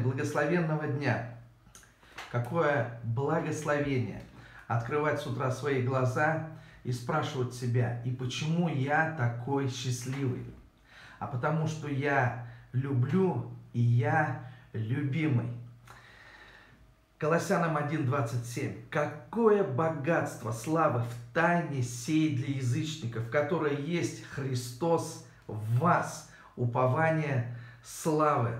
благословенного дня. Какое благословение открывать с утра свои глаза и спрашивать себя, и почему я такой счастливый? А потому что я люблю, и я любимый. Колоссянам 1.27. Какое богатство славы в тайне сей для язычников, которое есть Христос в вас, упование славы.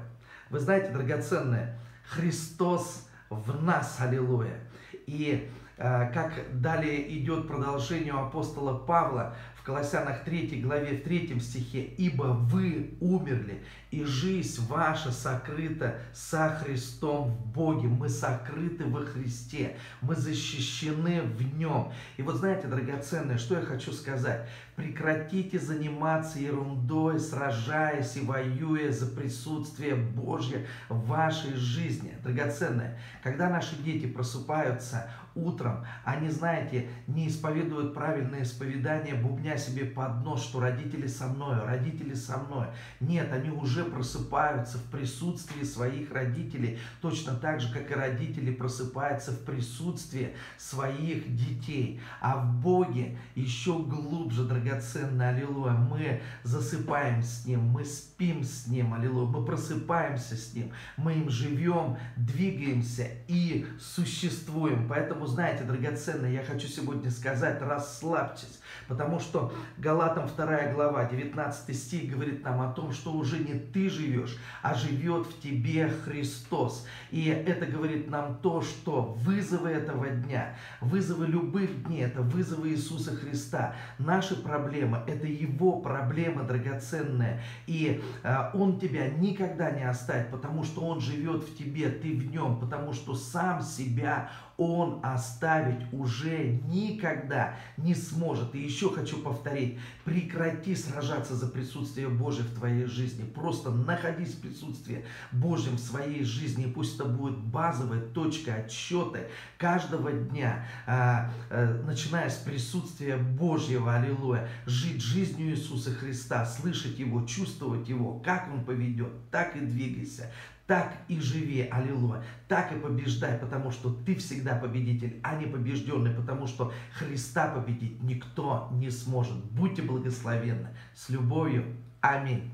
Вы знаете, драгоценное, Христос в нас, аллилуйя. И как далее идет продолжение у апостола Павла, в Колоссянах 3 главе, в 3 стихе, «Ибо вы умерли, и жизнь ваша сокрыта со Христом в Боге». Мы сокрыты во Христе, мы защищены в Нем. И вот знаете, драгоценное, что я хочу сказать? Прекратите заниматься ерундой, сражаясь и воюя за присутствие Божье в вашей жизни. Драгоценное, когда наши дети просыпаются утром, они, знаете, не исповедуют правильное исповедание, бубня себе под нос, что родители со мной, родители со мной. Нет, они уже просыпаются в присутствии своих родителей, точно так же, как и родители просыпаются в присутствии своих детей. А в Боге еще глубже, драгоценный, аллилуйя, мы засыпаем с Ним, мы спим с Ним, аллилуйя, мы просыпаемся с Ним, мы им живем, двигаемся и существуем. Поэтому, знаете, драгоценные, я хочу сегодня сказать, расслабьтесь, потому что Галатам 2 глава, 19 стих говорит нам о том, что уже не ты живешь, а живет в тебе Христос. И это говорит нам то, что вызовы этого дня, вызовы любых дней, это вызовы Иисуса Христа. Наши проблемы, это Его проблема драгоценная. И э, Он тебя никогда не оставит, потому что Он живет в тебе, ты в Нем, потому что сам себя он оставить уже никогда не сможет. И еще хочу повторить, прекрати сражаться за присутствие Божие в твоей жизни. Просто находись в присутствии Божьем в своей жизни. И пусть это будет базовая точка отсчета каждого дня, а, а, начиная с присутствия Божьего, аллилуйя, жить жизнью Иисуса Христа, слышать Его, чувствовать Его, как Он поведет, так и двигайся так и живи, аллилуйя, так и побеждай, потому что ты всегда победитель, а не побежденный, потому что Христа победить никто не сможет. Будьте благословенны. С любовью. Аминь.